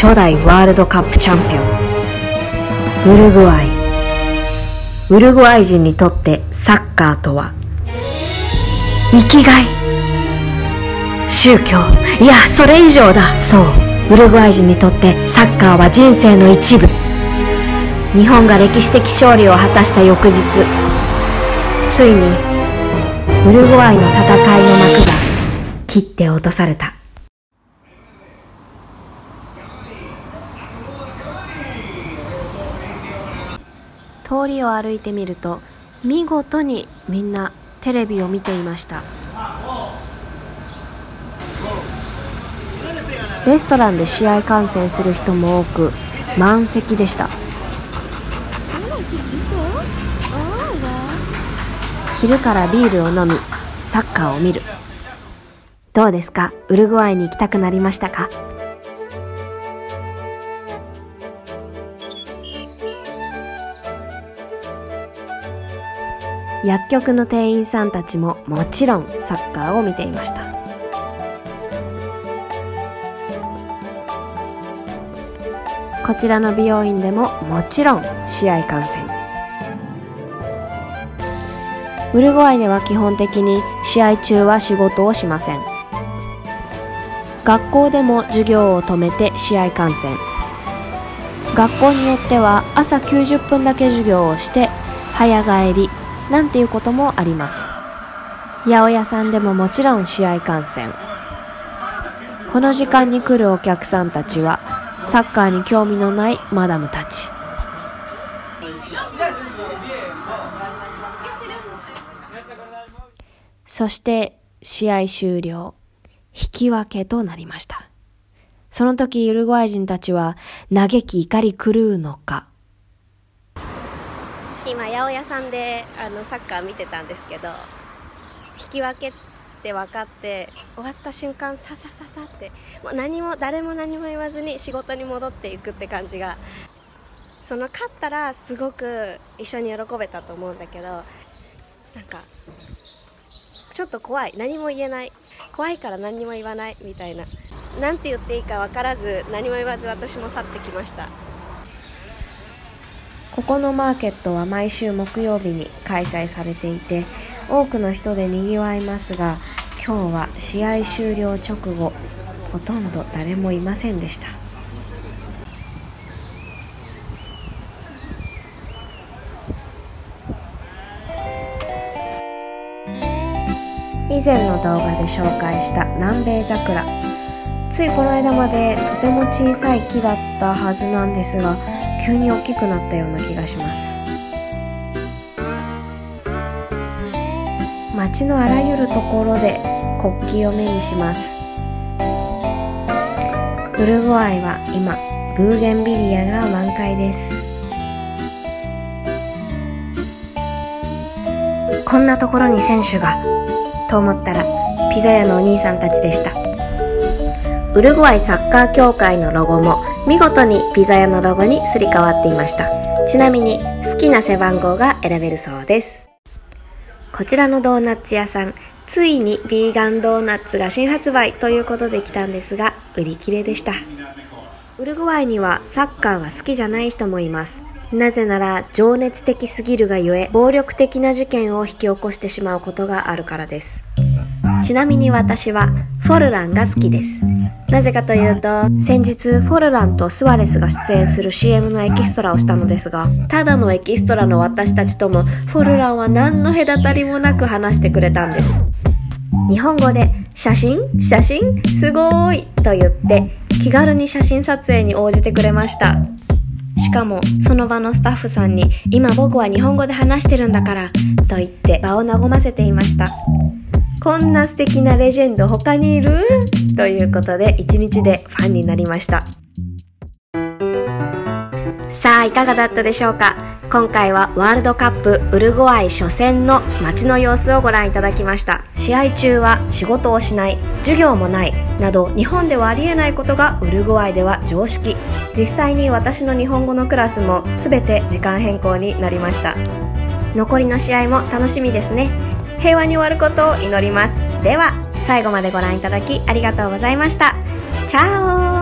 初代ワールドカップチャンピオン。ウルグアイ。ウルグアイ人にとってサッカーとは生きがい。宗教。いやそれ以上だ。そう。ウルグアイ人にとってサッカーは人生の一部。日本が歴史的勝利を果たした翌日ついにウルグアイの戦いの幕が切って落とされた。通りを歩いてみると見事にみんなテレビを見ていました。レストランで試合観戦する人も多く満席でした。昼からビールを飲みサッカーを見る。どうですか？ウルグアイに行きたくなりましたか？薬局の店員さんたちももちろんサッカーを見ていました。こちらの美容院でももちろん試合観戦。ウルグアイでは基本的に試合中は仕事をしません。学校でも授業を止めて試合観戦。学校によっては朝90分だけ授業をして早帰りなんていうこともあります。八百屋さんでももちろん試合観戦。この時間に来るお客さんたちはサッカーに興味のないマダムたち。そして試合終了。引き分けとなりました。その時ウルグアイ人たちは嘆き怒り狂うのか今八百屋さんであのサッカー見てたんですけど引き分けって分かって終わった瞬間ささささってもう何も誰も何も言わずに仕事に戻っていくって感じがその勝ったらすごく一緒に喜べたと思うんだけどなんかちょっと怖い。何も言えない。怖いから何も言わないみたいな。何て言っていいか分からず何も言わず私も去ってきました。ここのマーケットは毎週木曜日に開催されていて多くの人でにぎわいますが今日は試合終了直後ほとんど誰もいませんでした。以前の動画で紹介した南米桜。ついこの間までとても小さい木だったはずなんですが急に大きくなったような気がします。街のあらゆるところで国旗を目にします。ウルグアイは今ブーゲンビリアが満開です。こんなところに選手が。と思ったらピザ屋のお兄さんたちでした。ウルグアイサッカー協会のロゴも見事にピザ屋のロゴにすり替わっていました。ちなみに好きな背番号が選べるそうです。こちらのドーナツ屋さんついにビーガンドーナツが新発売ということで来たんですが売り切れでした。ウルグアイにはサッカーが好きじゃない人もいます。なぜなら情熱的すぎるがゆえ暴力的な事件を引き起こしてしまうことがあるからです。ちなみに私はフォルランが好きです。なぜかというと先日フォルランとスワレスが出演する CM のエキストラをしたのですがただのエキストラの私たちともフォルランは何の隔たりもなく話してくれたんです。日本語で写真？写真？すごーいと言って気軽に写真撮影に応じてくれました。しかもその場のスタッフさんに今僕は日本語で話してるんだからと言って場を和ませていました。こんな素敵なレジェンド他にいる？ということで一日でファンになりました。さあいかがだったでしょうか？今回はワールドカップウルグアイ初戦の街の様子をご覧いただきました。試合中は仕事をしない授業もないなど日本ではありえないことがウルグアイでは常識。実際に私の日本語のクラスも全て時間変更になりました。残りの試合も楽しみですね。平和に終わることを祈ります。では最後までご覧いただきありがとうございました。チャオ